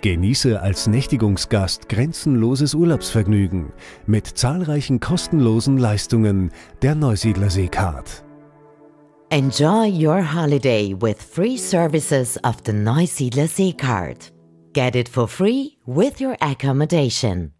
Genieße als Nächtigungsgast grenzenloses Urlaubsvergnügen mit zahlreichen kostenlosen Leistungen der Neusiedler Seekart. Enjoy your holiday with free services of the Neusiedler Seecard. Get it for free with your accommodation.